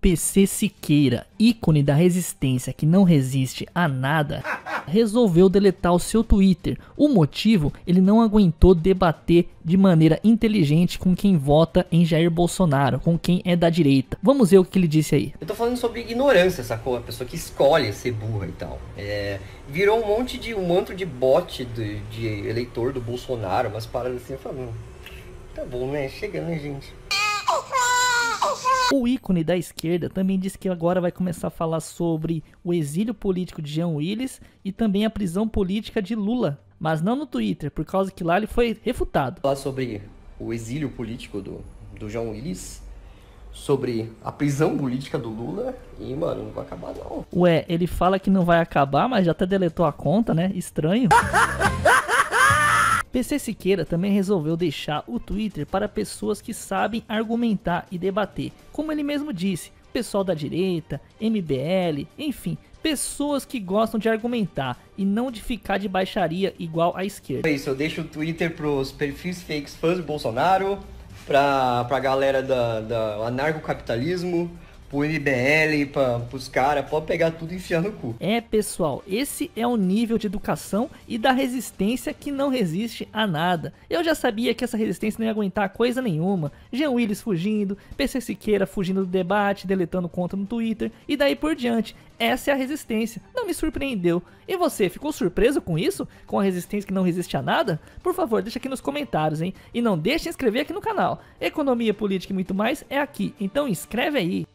PC Siqueira, ícone da resistência que não resiste a nada, resolveu deletar o seu Twitter. O motivo, ele não aguentou debater de maneira inteligente com quem vota em Jair Bolsonaro, com quem é da direita. Vamos ver o que ele disse aí. Eu tô falando sobre ignorância, sacou? A pessoa que escolhe ser burra e tal. É, virou um monte de um manto de bot de, de eleitor do Bolsonaro, umas paradas assim, falando. Tá bom, né? Chega, né, gente? O ícone da esquerda também disse que agora vai começar a falar sobre o exílio político de Jean Willis e também a prisão política de Lula, mas não no Twitter, por causa que lá ele foi refutado. Falar sobre o exílio político do, do Jean Willis, sobre a prisão política do Lula e, mano, não vai acabar não. Ué, ele fala que não vai acabar, mas já até deletou a conta, né? Estranho. PC Siqueira também resolveu deixar o Twitter para pessoas que sabem argumentar e debater, como ele mesmo disse, pessoal da direita, MBL, enfim, pessoas que gostam de argumentar e não de ficar de baixaria igual a esquerda. É isso, eu deixo o Twitter pros perfis fakes fãs do Bolsonaro, pra, pra galera da anarcocapitalismo, pro MBL, pra, pros caras, pode pegar tudo e enfiar no cu. É, pessoal, esse é o nível de educação e da resistência que não resiste a nada. Eu já sabia que essa resistência não ia aguentar coisa nenhuma. Jean Willis fugindo, PC Siqueira fugindo do debate, deletando conta no Twitter e daí por diante. Essa é a resistência. Não me surpreendeu. E você, ficou surpreso com isso? Com a resistência que não resiste a nada? Por favor, deixa aqui nos comentários, hein? E não deixe de inscrever aqui no canal. Economia, política e muito mais é aqui. Então inscreve aí.